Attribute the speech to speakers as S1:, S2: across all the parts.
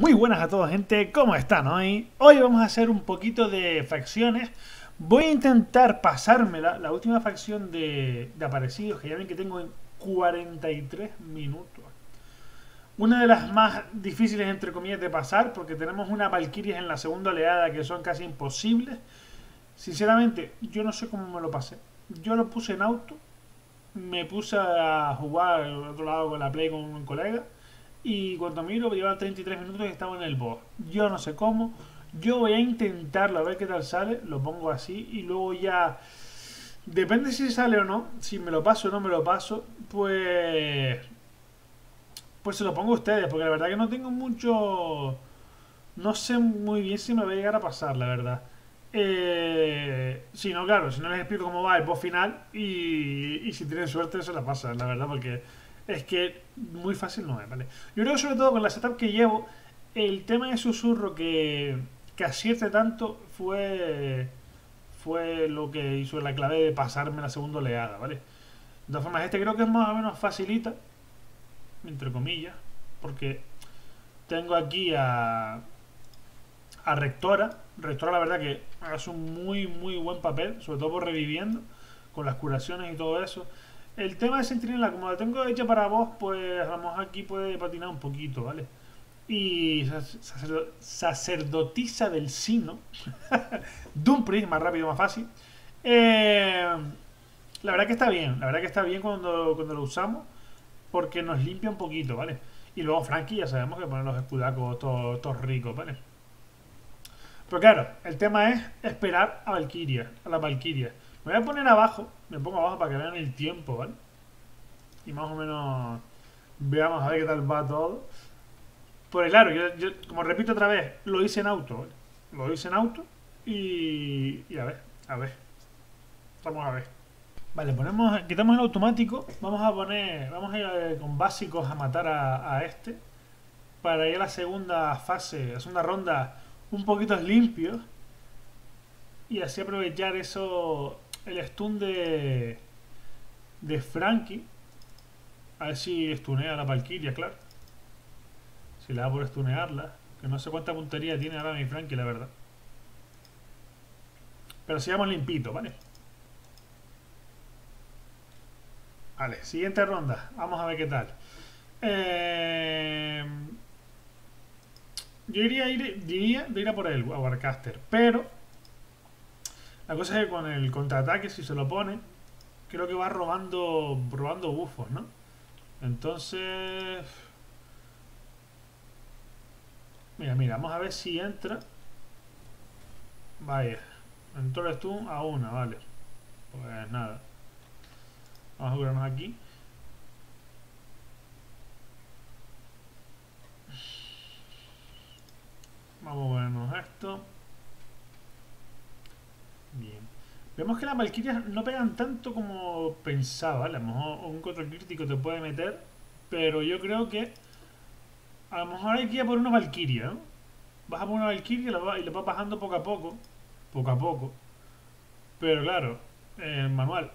S1: Muy buenas a todos gente, ¿cómo están hoy? Hoy vamos a hacer un poquito de facciones. Voy a intentar pasármela, la última facción de, aparecidos Que ya ven que tengo en 43 minutos. Una de las más difíciles entre comillas de pasar Porque tenemos una Valkyries en la segunda oleada que son casi imposibles. Sinceramente, yo no sé cómo me lo pasé. Yo lo puse en auto Me puse a jugar al otro lado con la Play con un colega y cuando miro, lleva 33 minutos y estaba en el boss. Yo no sé cómo. Yo voy a intentarlo a ver qué tal sale. Lo pongo así y luego ya... Depende si sale o no. Si me lo paso o no me lo paso. Pues... Pues se lo pongo a ustedes. Porque la verdad que no tengo mucho... No sé muy bien si me va a llegar a pasar, la verdad. Eh, si no, claro, si no les explico cómo va el boss final y, y si tienen suerte se la pasan, la verdad, porque es que muy fácil no es, ¿vale? Yo creo que sobre todo con la setup que llevo, el tema de susurro que, que acierte tanto fue fue lo que hizo la clave de pasarme la segunda oleada, ¿vale? De todas formas, este creo que es más o menos facilita, entre comillas, porque tengo aquí a, a Rectora. Rectora, la verdad que hace un muy, muy buen papel, sobre todo por reviviendo, con las curaciones y todo eso. El tema de Sentinela, como la tengo hecha para vos, pues a lo mejor aquí puede patinar un poquito, ¿vale? Y sacerdotisa del sino. Dumpris, más rápido, más fácil. Eh, la verdad que está bien, la verdad que está bien cuando, cuando lo usamos, porque nos limpia un poquito, ¿vale? Y luego Frankie ya sabemos que ponen los escudacos todos, ricos, ¿vale? Pero claro, el tema es esperar a Valkyria, a la Valkyria. Me voy a poner abajo, me pongo abajo para que vean el tiempo, ¿vale? Y más o menos veamos a ver qué tal va todo. Pues claro, yo, como repito otra vez, lo hice en auto, ¿vale? Lo hice en auto y, y a ver, a ver. Vamos a ver. Vale, ponemos, quitamos el automático. Vamos a poner, vamos a ir eh, con básicos a matar a, a este. Para ir a la segunda fase, la segunda ronda un poquito limpio. Y así aprovechar eso el stun de, de Frankie. A ver si stunea la Valkyria, claro. Si le da por stunearla. Que no sé cuánta puntería tiene ahora mi Frankie, la verdad. Pero sigamos limpito, ¿vale? Vale, siguiente ronda. Vamos a ver qué tal. Eh, yo iría, diría de ir a por el Warcaster, pero la cosa es que con el contraataque, si se lo pone, creo que va robando, robando bufos, ¿no? Entonces... Mira, mira, vamos a ver si entra. Vaya. El stun a una, vale. Pues nada. Vamos a curarnos aquí. Vamos a ponernos esto. Bien. Vemos que las Valkyrias no pegan tanto como pensaba. A lo mejor un control crítico te puede meter, pero yo creo que a lo mejor hay que ir a por una Valkyria, ¿no? Vas a por una Valkyria y le vas bajando poco a poco, poco a poco. Pero claro, eh, manual,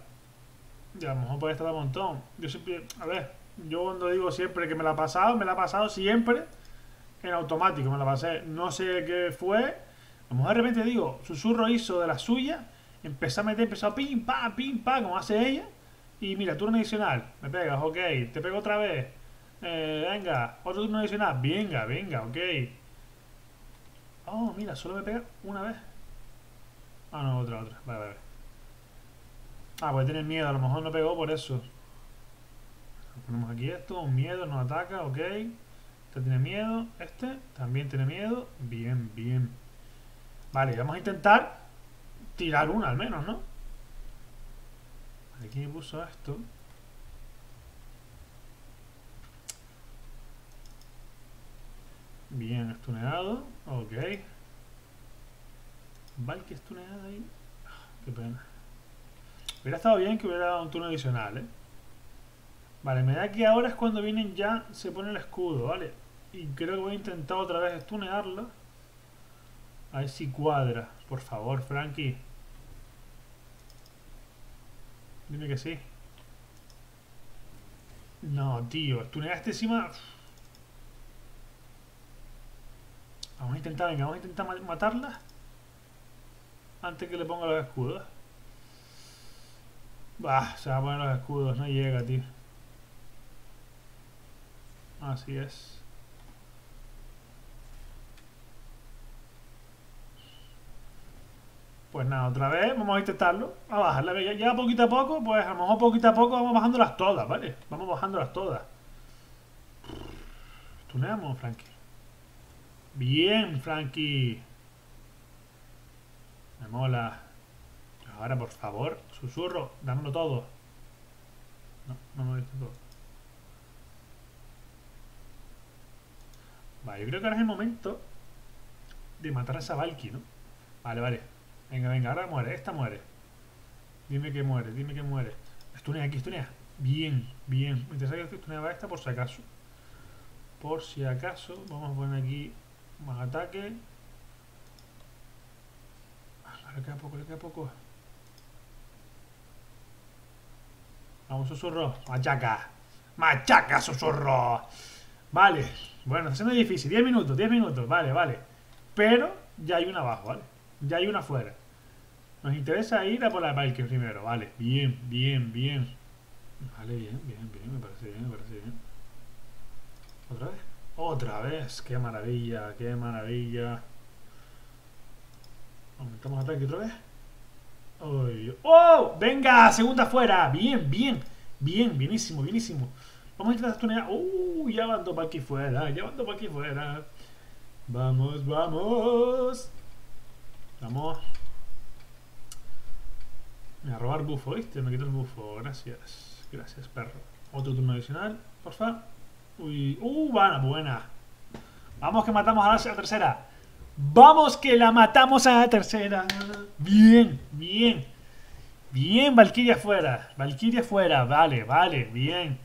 S1: ya a lo mejor puede estar un montón. Yo siempre, a ver, yo cuando digo siempre que me la ha pasado, me la ha pasado siempre en automático, me la pasé. No sé qué fue, mejor de repente digo, susurro hizo de la suya, empezó a meter, empezó a pim, pa, pim, pa, como hace ella. Y mira, turno adicional, me pegas, ok, te pego otra vez. Eh, venga, otro turno adicional, venga, venga, ok. Oh, mira, solo me pega una vez. Ah, no, otra, otra. Vale, vale. Ah, puede tener miedo, a lo mejor no pegó por eso. Ponemos aquí esto, un miedo, nos ataca, ok. Este tiene miedo, este también tiene miedo. Bien, bien. Vale, vamos a intentar tirar una al menos, ¿no? Aquí me puso esto. Bien, estuneado. Ok. Vale, que estuneado ahí. Ah, qué pena. Hubiera estado bien que hubiera dado un turno adicional, ¿eh? Vale, me da que ahora es cuando vienen ya, se pone el escudo, ¿vale? Y creo que voy a intentar otra vez estunearla. A ver si cuadra. Por favor, Frankie. Dime que sí. No, tío. Tuneaste encima... intentar, venga, vamos a intentar matarla. Antes que le ponga los escudos. Bah, se va a poner los escudos, no llega, tío. Así es. Pues nada, otra vez vamos a intentarlo. A bajarla. Ya, ya poquito a poco, pues a lo mejor poquito a poco vamos bajándolas todas, ¿vale? Vamos bajándolas todas. Tuneamos, Frankie. Bien, Frankie. Me mola. Ahora, por favor, susurro, dámelo todo. No, no me lo todo. Vale, yo creo que ahora es el momento de matar a esa Valky, ¿no? Vale, vale. Venga, venga, ahora muere, esta muere. Dime que muere, dime que muere. Estunea aquí, estunea. Bien, bien. Me interesa que estuneaba esta por si acaso. Por si acaso, vamos a poner aquí más ataque. Le queda poco, le queda poco. Vamos, susurro. Machaca. Machaca, susurro. Vale. Bueno, está siendo difícil. 10 minutos, 10 minutos. Vale, vale. Pero ya hay una abajo, ¿vale? Ya hay una afuera. Nos interesa ir a por la Valkyrie primero. Vale. Bien, bien, bien. Vale, bien, bien, bien. Me parece bien, me parece bien. ¿Otra vez? Otra vez. Qué maravilla, qué maravilla. Aumentamos ataque otra vez. ¡Oh! ¡Venga! Segunda fuera. Bien, bien. Bien, bienísimo, bienísimo. Vamos a intentar tunear. ¡Uh! Ya mando para aquí fuera. Ya mando para aquí fuera. Vamos, vamos. Vamos. A robar bufo, ¿viste? Me quito el bufo. Gracias. Gracias, perro. Otro turno adicional, porfa. Uy. ¡Uh! Buena, buena. Vamos que matamos a la tercera. Vamos que la matamos a la tercera. Bien, bien. Bien, Valkyria fuera. Valkyria fuera. Vale, vale, bien.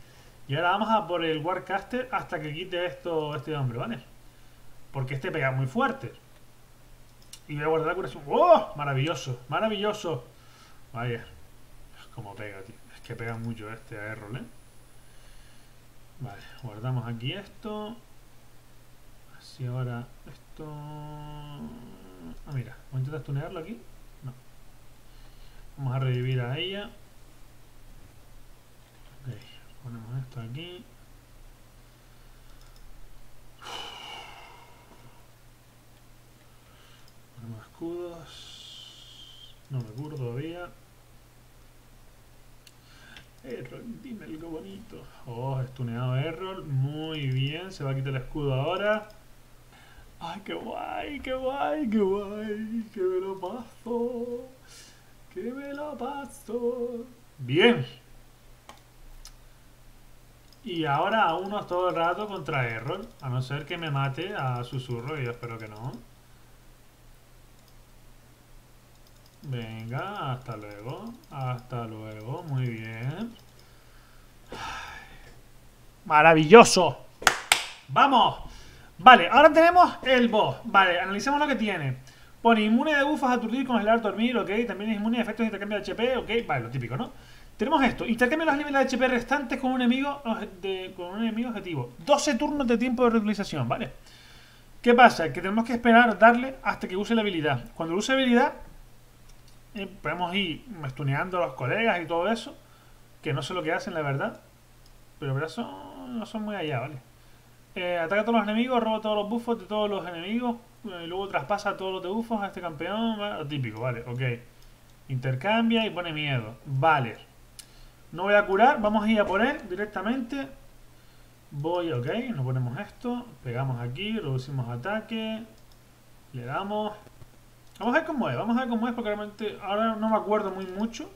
S1: Y ahora vamos a por el Warcaster hasta que quite esto este hombre, ¿vale? Porque este pega muy fuerte. Y voy a guardar la curación. ¡Oh! Maravilloso, maravilloso. Vaya. Como pega, tío. Es que pega mucho este a Errol, ¿eh? Vale, guardamos aquí esto. Así ahora esto... Ah, mira, ¿voy a intentar tunearlo aquí? No. Vamos a revivir a ella. Ok, ponemos esto aquí. Ponemos escudos. No me curo todavía. Errol, dime algo bonito. Oh, estuneado Errol. Muy bien, se va a quitar el escudo ahora. ¡Ay, qué guay, qué guay, qué guay! ¡Que me lo paso! ¡Que me lo paso! Bien. Y ahora a uno todo el rato contra Errol. A no ser que me mate a Susurro, y yo espero que no. Venga, hasta luego. Hasta luego, muy bien. Maravilloso. ¡Vamos! Vale, ahora tenemos el boss. Vale, analicemos lo que tiene. Pone inmune de bufas, aturdir, congelar, dormir, ok. También es inmune de efectos de intercambio de HP, ok. Vale, lo típico, ¿no? Tenemos esto. Intercambia los niveles de HP restantes con un enemigo, con un enemigo objetivo. 12 turnos de tiempo de reutilización, ¿vale? ¿Qué pasa? Que tenemos que esperar darle hasta que use la habilidad. Cuando use habilidad, eh, podemos ir estuneando a los colegas y todo eso. Que no sé lo que hacen, la verdad. Pero, pero eso no son muy allá, ¿vale? Eh, ataca a todos los enemigos, roba todos los buffos de todos los enemigos. Eh, y luego traspasa todos los de buffos a este campeón. Típico, vale, ok. Intercambia y pone miedo. Vale. No voy a curar, vamos a ir a por él directamente. Voy, ok, nos ponemos esto. Pegamos aquí, reducimos ataque. Le damos. Vamos a ver cómo es, vamos a ver cómo es porque realmente ahora no me acuerdo muy mucho.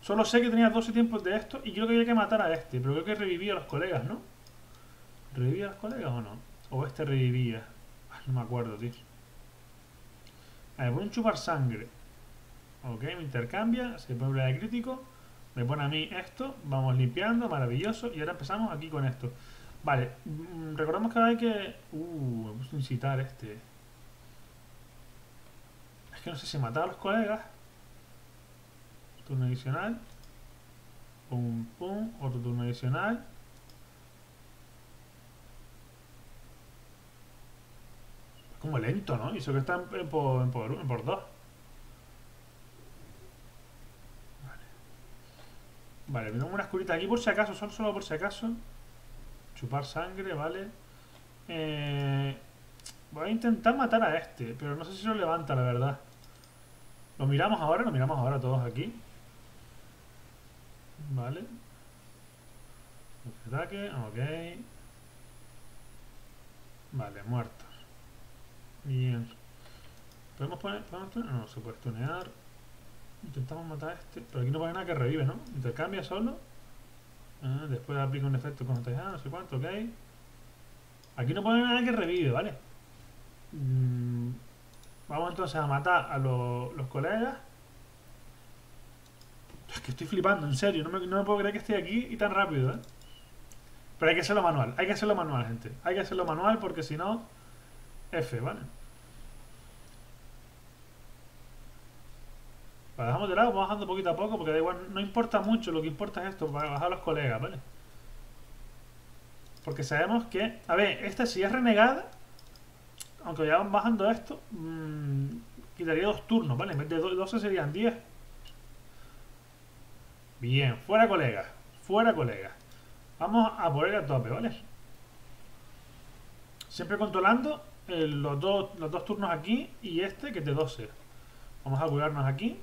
S1: Solo sé que tenía 12 tiempos de esto y creo que había que matar a este, pero creo que revivía a los colegas, ¿no? ¿Revivía a los colegas o no? O este revivía. no me acuerdo, tío. A ver, a chupar sangre. Ok, me intercambia, se pone de crítico. Me pone a mí esto, vamos limpiando, maravilloso. Y ahora empezamos aquí con esto. Vale, mm, recordamos que hay que... Uh, me puse incitar este. Que no sé si matar a los colegas. Turno adicional. Pum, pum. Otro turno adicional. como lento, ¿no? Y eso que está en, por, en, por, en por dos. Vale. Me tengo una escurita aquí por si acaso, solo, solo por si acaso. Chupar sangre, vale. Eh, voy a intentar matar a este, pero no sé si lo levanta, la verdad. Lo miramos ahora, lo miramos ahora todos aquí. Vale. Ataque, ok. Vale, muertos. Bien. ¿Podemos poner, ¿Podemos poner? No, se puede tunear. Intentamos matar a este. Pero aquí no pone nada que revive, ¿no? Intercambia solo. Ah, después aplica un efecto contagiado, no sé cuánto, ok. Aquí no pone nada que revive, ¿vale? Mm, vamos entonces a matar a los colegas. Es que estoy flipando, en serio. No me, no me puedo creer que esté aquí y tan rápido, ¿eh? Pero hay que hacerlo manual. Hay que hacerlo manual, gente. Hay que hacerlo manual porque si no... F, ¿vale? La dejamos de lado, vamos bajando poquito a poco porque da igual, no importa mucho, lo que importa es esto, para bajar a los colegas, ¿vale? Porque sabemos que, a ver, esta si es renegada, aunque ya van bajando esto, mmm, quitaría dos turnos, ¿vale? En vez de 12 serían 10. Bien, fuera colegas, fuera colegas. Vamos a poner a tope, ¿vale? Siempre controlando los, dos, los dos turnos aquí y este que es de 12. Vamos a curarnos aquí.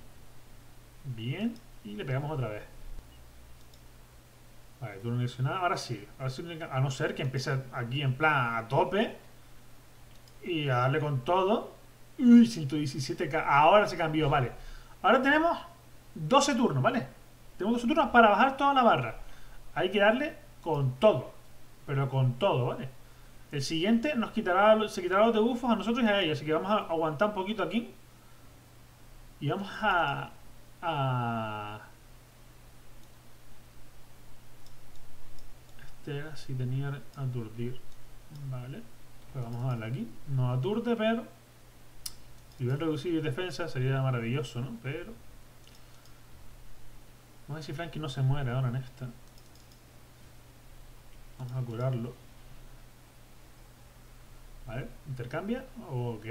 S1: Bien. Y le pegamos otra vez. Vale, turno adicional. Ahora sí. Ahora sí. A no ser que empiece aquí en plan a tope. Y a darle con todo. Uy, 117k. Ahora se cambió, vale. Ahora tenemos 12 turnos, ¿vale? Tenemos 12 turnos para bajar toda la barra. Hay que darle con todo. Pero con todo, ¿vale? El siguiente nos quitará, se quitará los debufos a nosotros y a ellos. Así que vamos a aguantar un poquito aquí. Y vamos a, a... Este era si tenía aturdir. Vale. Pues vamos a darle aquí. No aturde, pero... Si hubiera reducido defensa sería maravilloso, ¿no? Pero... Vamos a ver si Frankie no se muere ahora en esta. Vamos a curarlo. Vale, intercambia. Ok.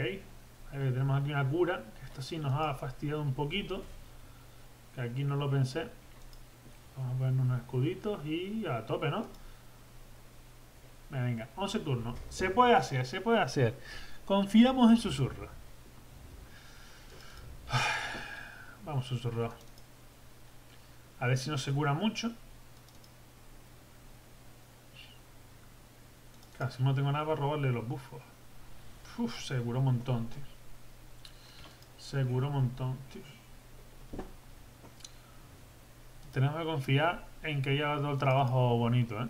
S1: tenemos aquí una cura. Que esta sí nos ha fastidiado un poquito que aquí no lo pensé. Vamos a poner unos escuditos y a tope, ¿no? Venga, 11 turnos. Se puede hacer, se puede hacer. Confiamos en susurro. Vamos, susurro. A ver si no se cura mucho. Casi no tengo nada para robarle los bufos. Uf, se curó un montón, tío. Se curó un montón, tío tenemos que confiar en que haya todo el trabajo bonito, ¿eh?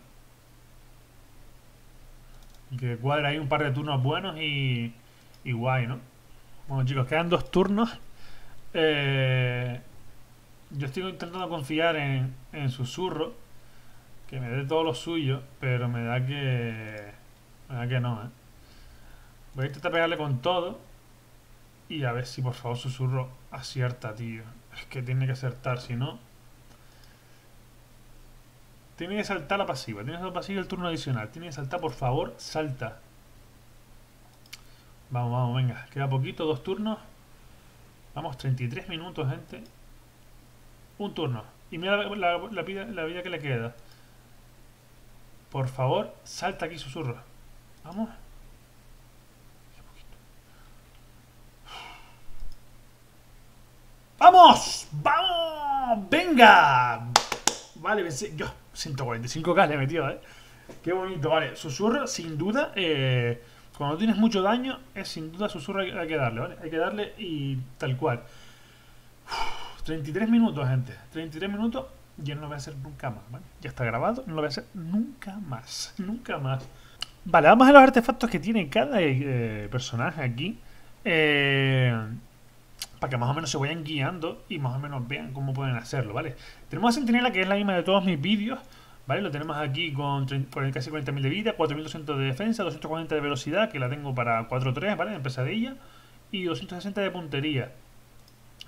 S1: Que cuadre ahí un par de turnos buenos y, y guay, ¿no? Bueno, chicos, quedan dos turnos. Eh, yo estoy intentando confiar en, en Susurro, que me dé todo lo suyo, pero me da que... Me da que no, ¿eh? Voy a intentar pegarle con todo y a ver si por favor Susurro acierta, tío. Es que tiene que acertar, si no... Tiene que saltar la pasiva. Tiene que saltar pasiva el turno adicional. Tiene que saltar, por favor, salta. Vamos, vamos, venga. Queda poquito, dos turnos. Vamos, 33 minutos, gente. Un turno. Y mira la, vida, la que le queda. Por favor, salta aquí, susurro. Vamos. ¡Vamos! ¡Vamos! ¡Venga! Vale, yo 145k le he metido, ¿eh? Qué bonito, vale. Susurro, sin duda, eh, cuando tienes mucho daño, es sin duda susurro hay, que darle, ¿vale? Hay que darle y tal cual. 33 minutos, gente. 33 minutos, yo no lo voy a hacer nunca más, ¿vale? Ya está grabado, no lo voy a hacer nunca más. Nunca más. Vale, vamos a los artefactos que tiene cada eh, personaje aquí. Eh para que más o menos se vayan guiando y más o menos vean cómo pueden hacerlo, ¿vale? Tenemos a Sentinela, que es la misma de todos mis vídeos, ¿vale? Lo tenemos aquí con, casi 40.000 de vida, 4.200 de defensa, 240 de velocidad, que la tengo para 4.3, ¿vale? En pesadilla, y 260 de puntería.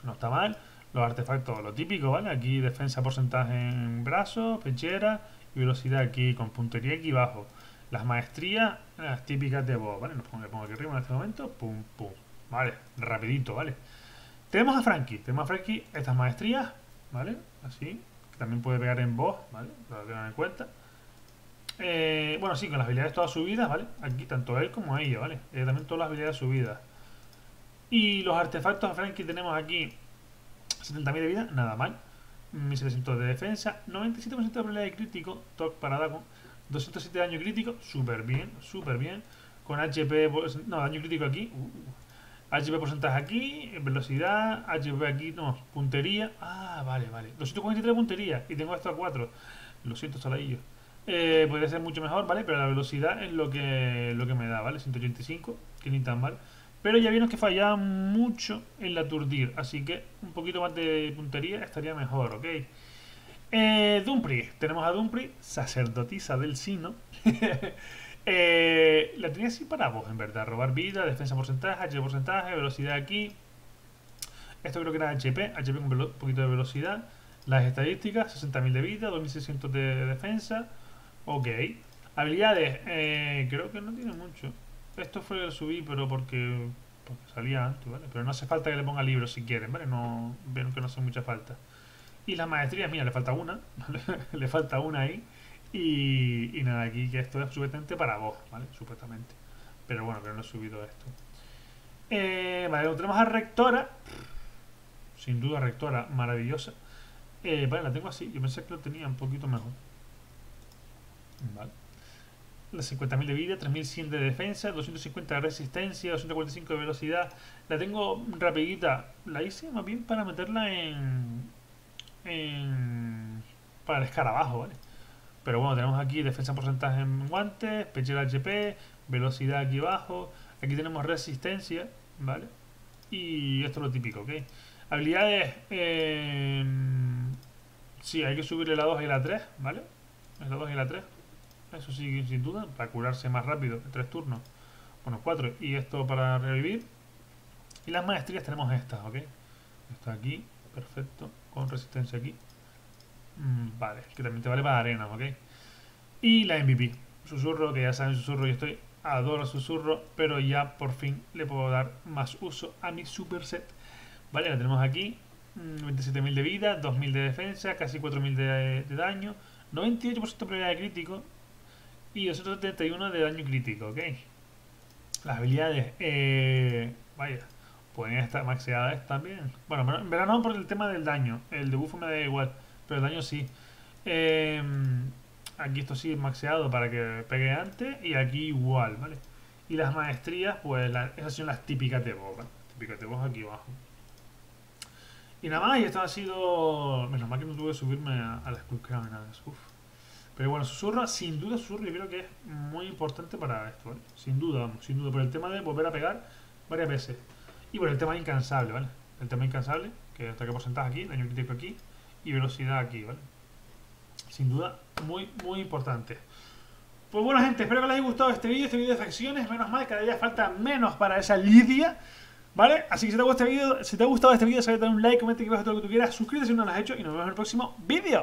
S1: No está mal. Los artefactos, lo típico, ¿vale? Aquí defensa porcentaje en brazos, pechera y velocidad aquí con puntería aquí abajo. Las maestrías, las típicas de vos, ¿vale? Nos pongo, pongo aquí arriba en este momento, pum, pum. Vale, rapidito, ¿vale? Tenemos a Frankie, tenemos a Frankie estas maestrías, ¿vale? Así, que también puede pegar en voz, ¿vale? Que tengan en cuenta. Eh, bueno, sí, con las habilidades todas subidas, ¿vale? Aquí tanto él como ella, ¿vale? Ella también todas las habilidades subidas. Y los artefactos a Frankie tenemos aquí 70.000 de vida, nada mal. 1700 de defensa, 97% de probabilidad de crítico, toc para Dagon, 207 de daño crítico, súper bien, súper bien. Con HP, no, daño crítico aquí, uh, HP porcentaje aquí, velocidad, HP aquí, no, puntería. Ah, vale, vale. 243 de puntería y tengo esto a 4. Lo siento, saladillo. Eh, podría ser mucho mejor, ¿vale? Pero la velocidad es lo que, lo que me da, ¿vale? 185, que ni tan mal. Pero ya vieron que fallaba mucho en la aturdir, así que un poquito más de puntería estaría mejor, ¿ok? Eh, Dumpri, tenemos a Dumpri, sacerdotisa del sino. eh, la tenía así para vos, en verdad. Robar vida, defensa porcentaje, HP porcentaje, velocidad aquí. Esto creo que era HP, HP con un poquito de velocidad. Las estadísticas, 60.000 de vida, 2.600 de defensa. Ok. Habilidades, eh, creo que no tiene mucho. Esto fue el subí, pero porque, porque salía antes, ¿vale? Pero no hace falta que le ponga libros si quieren, ¿vale? No, ven que no hace mucha falta. Y las maestrías, mira, le falta una, le falta una ahí. Y, y, nada, aquí que esto es supuestamente para vos, ¿vale? Supuestamente. Pero bueno, que no he subido esto. Eh, vale, tenemos a Rectora. Sin duda, Rectora, maravillosa. Eh, vale, la tengo así. Yo pensé que lo tenía un poquito mejor. Vale. Las 50.000 de vida, 3.100 de defensa, 250 de resistencia, 245 de velocidad. La tengo rapidita. La hice más bien para meterla en... en para el escarabajo, ¿vale? Pero bueno, tenemos aquí defensa porcentaje en guantes, pechera HP, velocidad aquí abajo. Aquí tenemos resistencia, ¿vale? Y esto es lo típico, ¿ok? Habilidades... Eh, sí, hay que subirle la 2 y la 3, ¿vale? La 2 y la 3 eso sí, sin duda, para curarse más rápido, en tres turnos. Bueno, cuatro. Y esto para revivir. Y las maestrías tenemos estas, ¿ok? Está aquí, perfecto. Con resistencia aquí. Mm, vale, que también te vale para arena, ¿ok? Y la MVP. Susurro, que ya saben, susurro, yo estoy adoro susurro, pero ya por fin le puedo dar más uso a mi super set. Vale, la tenemos aquí. 27.000 mm, de vida, 2.000 de defensa, casi 4.000 de, de daño, 98% de probabilidad de crítico, y 271 de daño crítico, ¿ok? Las habilidades, eh, vaya, pueden estar maxeadas también. Bueno, en verdad no por el tema del daño, el de buffo me da igual, pero el daño sí. Em, aquí esto sí es maxeado para que pegue antes y aquí igual, ¿vale? Y las maestrías, pues esas son las típicas de voz, ¿vale? Típicas de voz aquí abajo. Y nada más, y esto ha sido... Menos mal que no tuve que subirme a, la Skull nada. Pero bueno, susurro, sin duda, susurro yo creo que es muy importante para esto, ¿vale? Sin duda, vamos, sin duda, por el tema de volver a pegar varias veces. Y por el tema incansable, ¿vale? El tema incansable, que hasta que porcentaje aquí, daño crítico aquí y velocidad aquí, ¿vale? Sin duda, muy, muy importante. Pues bueno, gente, espero que les haya gustado este vídeo, este vídeo de facciones. Menos mal, cada día falta menos para esa Lidia. ¿Vale? Así que si te ha gustado este vídeo, si te ha gustado este vídeo, sabe dar un like, comenta aquí abajo todo lo que tú quieras, suscríbete si no lo has hecho y nos vemos en el próximo vídeo.